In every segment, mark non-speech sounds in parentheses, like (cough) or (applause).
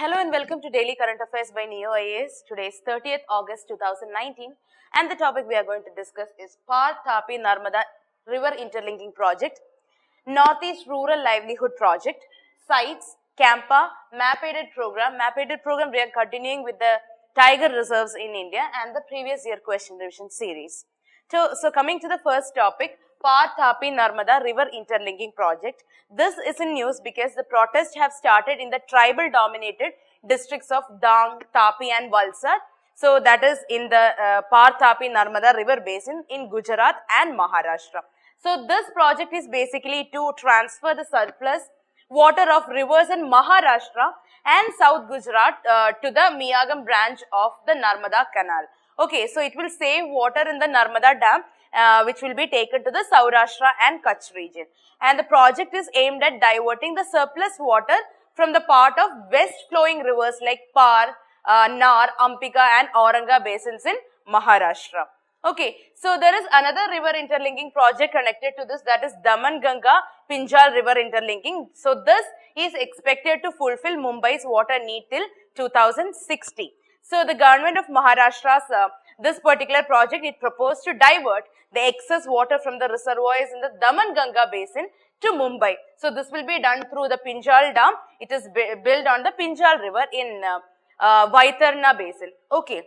Hello and welcome to Daily Current Affairs by Neo. Today is 30th August 2019 and the topic we are going to discuss is Par Tapi Narmada River Interlinking Project, Northeast Rural Livelihood Project, CITES, Campa, Map Aided Program. Map Aided Program we are continuing with the tiger reserves in India and the previous year question revision series. So, so coming to the first topic, Par Tapi Narmada River Interlinking Project. This is in news because the protests have started in the tribal dominated districts of Dang, Tapi and Valsad. So that is in the uh, Par Tapi Narmada River Basin in Gujarat and Maharashtra. So this project is basically to transfer the surplus water of rivers in Maharashtra and South Gujarat uh, to the Miyagam branch of the Narmada Canal. Okay, so it will save water in the Narmada Dam uh, which will be taken to the Saurashtra and Kutch region. And the project is aimed at diverting the surplus water from the part of west flowing rivers like Par, uh, Nar, Ambica and Auranga basins in Maharashtra. Okay, so there is another river interlinking project connected to this that is Daman Ganga Pinjal river interlinking. So this is expected to fulfill Mumbai's water need till 2060. So the government of Maharashtra's uh, this particular project it proposed to divert the excess water from the reservoirs in the Daman Ganga basin to Mumbai. So this will be done through the Pinjal Dam. It is built on the Pinjal river in uh, uh, Vaitarna basin. Okay.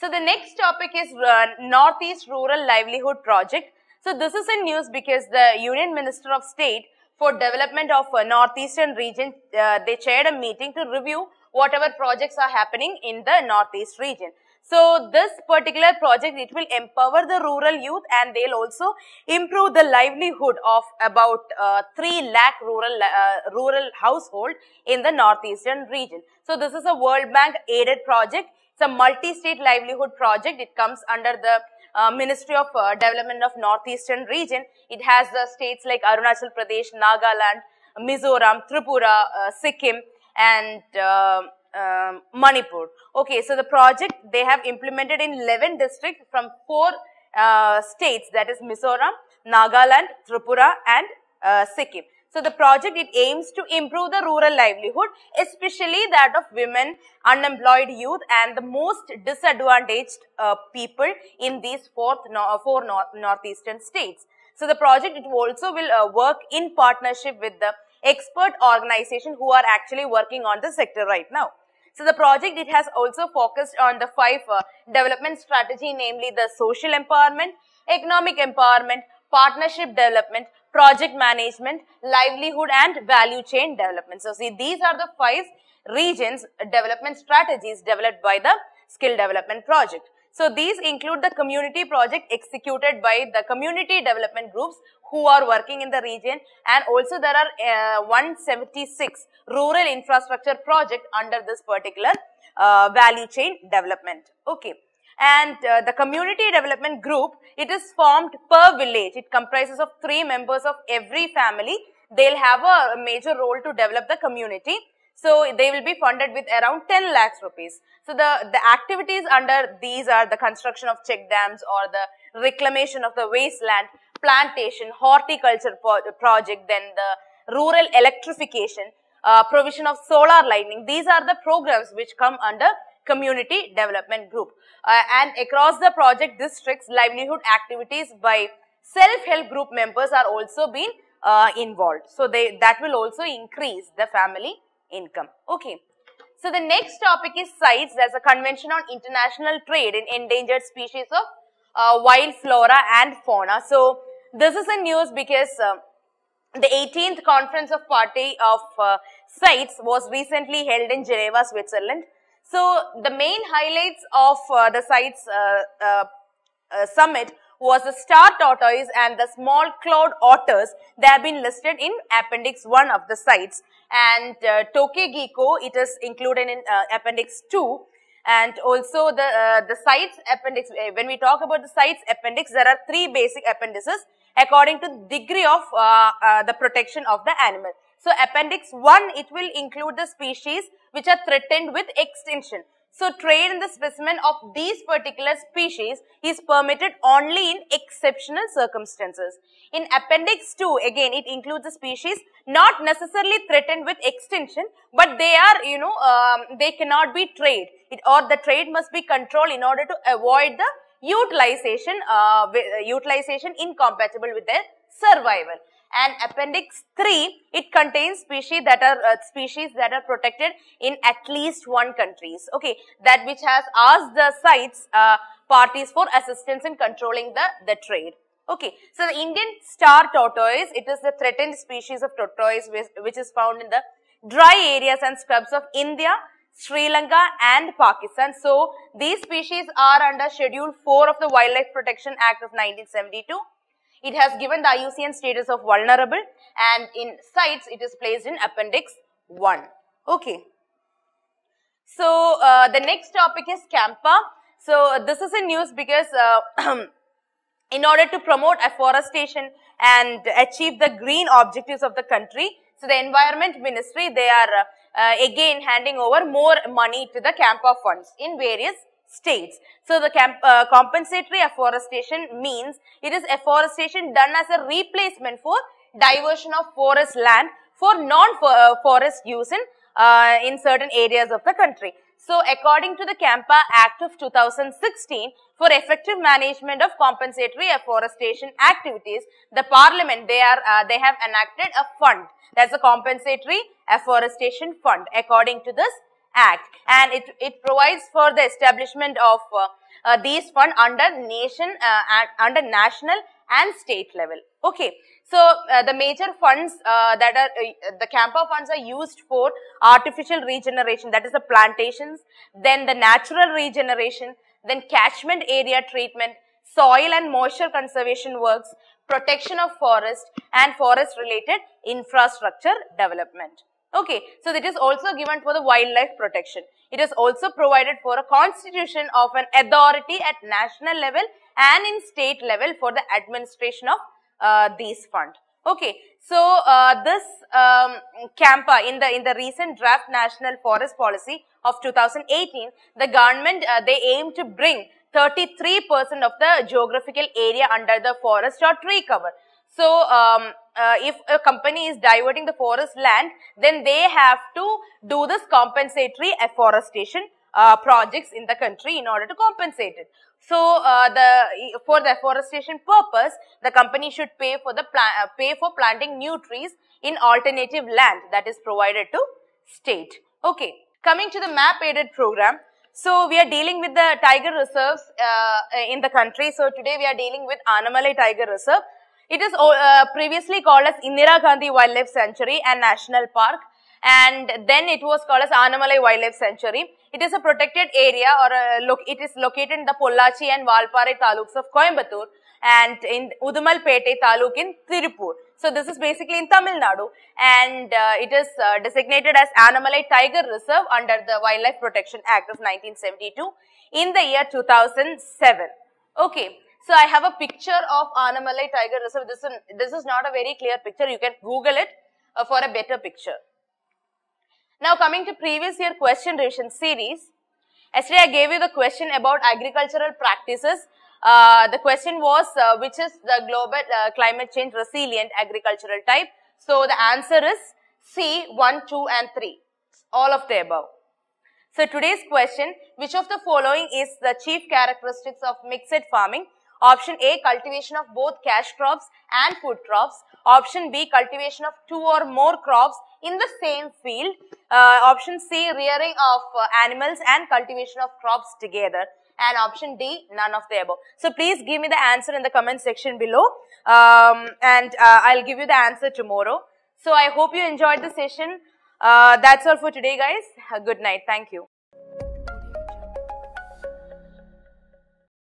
So the next topic is uh, Northeast Rural Livelihood Project. So this is in news because the Union Minister of State for Development of uh, Northeastern region, uh, they chaired a meeting to review whatever projects are happening in the Northeast region. So this particular project, it will empower the rural youth and they'll also improve the livelihood of about uh, 3 lakh rural, uh, rural household in the northeastern region. So this is a World Bank aided project. It's a multi-state livelihood project. It comes under the uh, Ministry of uh, Development of Northeastern region. It has the states like Arunachal Pradesh, Nagaland, Mizoram, Tripura, uh, Sikkim and uh, um, Manipur. Okay, so the project they have implemented in 11 districts from four uh, states that is Mizoram, Nagaland, Tripura and uh, Sikkim. So the project it aims to improve the rural livelihood, especially that of women, unemployed youth and the most disadvantaged uh, people in these four, no, four north, northeastern states. So the project it also will uh, work in partnership with the expert organization who are actually working on the sector right now. So the project, it has also focused on the five uh, development strategy, namely the social empowerment, economic empowerment, partnership development, project management, livelihood and value chain development. So see, these are the five regions development strategies developed by the skill development project. So these include the community project executed by the community development groups who are working in the region and also there are uh, 176 rural infrastructure project under this particular uh, value chain development. Okay. And uh, the community development group, it is formed per village. It comprises of three members of every family. They'll have a major role to develop the community so they will be funded with around 10 lakhs rupees. So the, the activities under these are the construction of check dams or the reclamation of the wasteland, plantation, horticulture project, then the rural electrification, uh, provision of solar lighting. These are the programs which come under community development group. Uh, and across the project districts, livelihood activities by self-help group members are also being uh, involved. So they, that will also increase the family income. Okay. So the next topic is CITES. There's a convention on international trade in endangered species of uh, wild flora and fauna. So this is a news because uh, the 18th conference of party of uh, was recently held in Geneva, Switzerland. So the main highlights of uh, the CITES uh, uh, uh, summit was the star tortoise and the small clawed otters. They have been listed in appendix 1 of the CITES. and uh, Tokay gecko, it is included in uh, appendix 2 and also the uh, the CITES appendix uh, when we talk about the CITES appendix there are three basic appendices according to degree of uh, uh, the protection of the animal so appendix 1 it will include the species which are threatened with extinction So trade in the specimen of these particular species is permitted only in exceptional circumstances. In appendix 2, again it includes the species not necessarily threatened with extinction, but they are, you know, um, they cannot be trade it, or the trade must be controlled in order to avoid the utilization, uh, utilization incompatible with their survival and appendix 3 it contains species that are uh, species that are protected in at least one countries. Okay that which has asked the CITES uh, parties for assistance in controlling the the trade. Okay so the indian star tortoise it is the threatened species of tortoise which, which is found in the dry areas and scrubs of india Sri Lanka and Pakistan. So, these species are under Schedule 4 of the Wildlife Protection Act of 1972 it has given the IUCN status of vulnerable and in CITES it is placed in appendix 1. Okay. So, uh, the next topic is CAMPA. So, this is in news because uh, (clears throat) in order to promote afforestation and achieve the green objectives of the country, so the environment ministry, they are uh, again handing over more money to the CAMPA funds in various states. So, the camp, uh, compensatory afforestation means it is afforestation done as a replacement for diversion of forest land for non-forest uh, use in, uh, in certain areas of the country. So, according to the CAMPA Act of 2016, for effective management of compensatory afforestation activities, the Parliament, they are, uh, they have enacted a fund. That's a compensatory afforestation fund. According to this Act and it, it provides for the establishment of uh, uh, these fund under nation uh, under national and state level. Okay. So, uh, the major funds uh, that are uh, the CAMPA funds are used for artificial regeneration that is the plantations, then the natural regeneration, then catchment area treatment, soil and moisture conservation works, protection of forest and forest related infrastructure development. Okay, so it is also given for the wildlife protection. It is also provided for a constitution of an authority at national level and in state level for the administration of uh, these fund. Okay, so uh, this um, CAMPA in the in the recent draft national forest policy of 2018, the government uh, they aim to bring 33% of the geographical area under the forest or tree cover. So, um, uh, if a company is diverting the forest land, then they have to do this compensatory afforestation uh, projects in the country in order to compensate it. So, uh, the for the afforestation purpose, the company should pay for the uh, pay for planting new trees in alternative land that is provided to state. Okay, coming to the map aided program. So, we are dealing with the tiger reserves uh, in the country. So, today we are dealing with Anamalai Tiger Reserve. It is uh, previously called as Indira Gandhi Wildlife Sanctuary and National Park and then it was called as Anamalai Wildlife Sanctuary. It is a protected area or a, it is located in the Pollachi and Valparai taluks of Coimbatore and in Udumalpete taluk in Tirupur. So this is basically in Tamil Nadu and uh, it is uh, designated as Anamalai Tiger Reserve under the Wildlife Protection Act of 1972 in the year 2007. Okay. So I have a picture of Anamalai Tiger Reserve. This is, this is not a very clear picture. You can Google it uh, for a better picture. Now coming to previous year question revision series. Yesterday I gave you the question about agricultural practices. Uh, the question was uh, which is the global uh, climate change resilient agricultural type. So the answer is C 1, 2 and 3. All of the above. So today's question, which of the following is the chief characteristics of mixed farming? Option A, cultivation of both cash crops and food crops. Option B, cultivation of two or more crops in the same field. Uh, option C, rearing of uh, animals and cultivation of crops together. And option D, none of the above. So please give me the answer in the comment section below. Um, and uh, I'll give you the answer tomorrow. So I hope you enjoyed the session. Uh, that's all for today guys. Good night. Thank you.